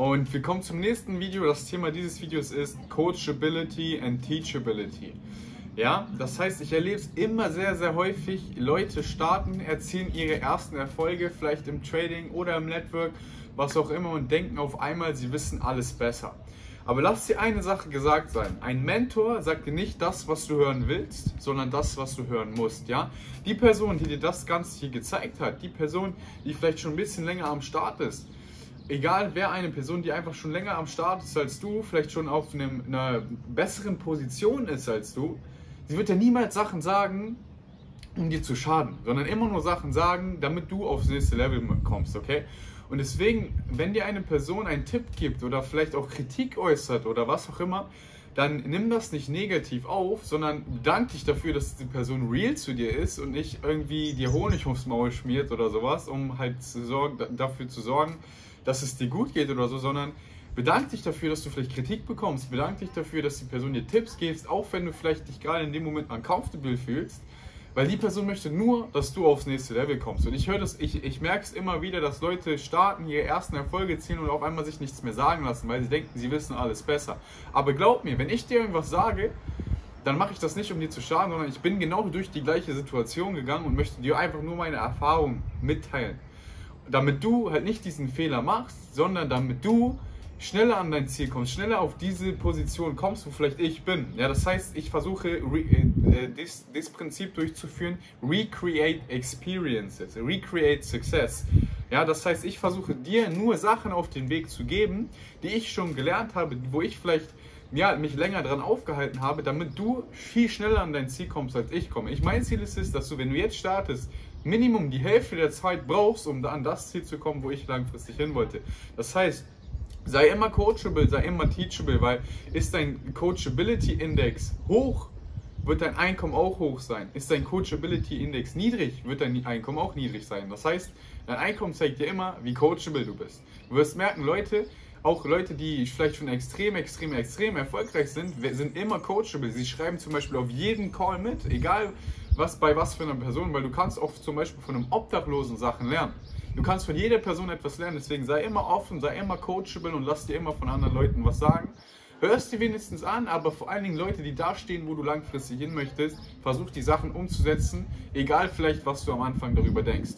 Und wir kommen zum nächsten Video. Das Thema dieses Videos ist Coachability and Teachability. Ja, das heißt, ich erlebe es immer sehr, sehr häufig. Leute starten, erzielen ihre ersten Erfolge, vielleicht im Trading oder im Network, was auch immer, und denken auf einmal, sie wissen alles besser. Aber lass dir eine Sache gesagt sein. Ein Mentor sagt dir nicht das, was du hören willst, sondern das, was du hören musst. Ja? Die Person, die dir das Ganze hier gezeigt hat, die Person, die vielleicht schon ein bisschen länger am Start ist, egal wer eine Person, die einfach schon länger am Start ist als du, vielleicht schon auf einem, einer besseren Position ist als du, sie wird dir niemals Sachen sagen, um dir zu schaden, sondern immer nur Sachen sagen, damit du aufs nächste Level kommst, okay? Und deswegen, wenn dir eine Person einen Tipp gibt oder vielleicht auch Kritik äußert oder was auch immer, dann nimm das nicht negativ auf, sondern bedank dich dafür, dass die Person real zu dir ist und nicht irgendwie dir Honig aufs Maul schmiert oder sowas, um halt zu sorgen, dafür zu sorgen, dass es dir gut geht oder so, sondern bedank dich dafür, dass du vielleicht Kritik bekommst, bedank dich dafür, dass die Person dir Tipps gibt, auch wenn du vielleicht dich gerade in dem Moment uncomfortable fühlst weil die Person möchte nur, dass du aufs nächste Level kommst. Und ich höre das, ich, ich merke es immer wieder, dass Leute starten, ihre ersten Erfolge ziehen und auf einmal sich nichts mehr sagen lassen, weil sie denken, sie wissen alles besser. Aber glaub mir, wenn ich dir irgendwas sage, dann mache ich das nicht, um dir zu schaden, sondern ich bin genau durch die gleiche Situation gegangen und möchte dir einfach nur meine Erfahrung mitteilen. Damit du halt nicht diesen Fehler machst, sondern damit du schneller an dein Ziel kommst, schneller auf diese Position kommst, wo vielleicht ich bin. Ja, das heißt, ich versuche äh, äh, das Prinzip durchzuführen, recreate experiences, recreate success. Ja, das heißt, ich versuche dir nur Sachen auf den Weg zu geben, die ich schon gelernt habe, wo ich vielleicht ja, mich länger dran aufgehalten habe, damit du viel schneller an dein Ziel kommst, als ich komme. Ich mein Ziel ist es, dass du, wenn du jetzt startest, Minimum die Hälfte der Zeit brauchst, um an das Ziel zu kommen, wo ich langfristig hin wollte. Das heißt, Sei immer coachable, sei immer teachable, weil ist dein Coachability Index hoch, wird dein Einkommen auch hoch sein. Ist dein Coachability Index niedrig, wird dein Einkommen auch niedrig sein. Das heißt, dein Einkommen zeigt dir immer, wie coachable du bist. Du wirst merken, Leute, auch Leute, die vielleicht schon extrem, extrem, extrem erfolgreich sind, sind immer coachable. Sie schreiben zum Beispiel auf jeden Call mit, egal was bei was für einer Person, weil du kannst oft zum Beispiel von einem Obdachlosen Sachen lernen. Du kannst von jeder Person etwas lernen, deswegen sei immer offen, sei immer coachable und lass dir immer von anderen Leuten was sagen. Hörst dir wenigstens an, aber vor allen Dingen Leute, die da stehen, wo du langfristig hin möchtest, versuch die Sachen umzusetzen, egal vielleicht, was du am Anfang darüber denkst.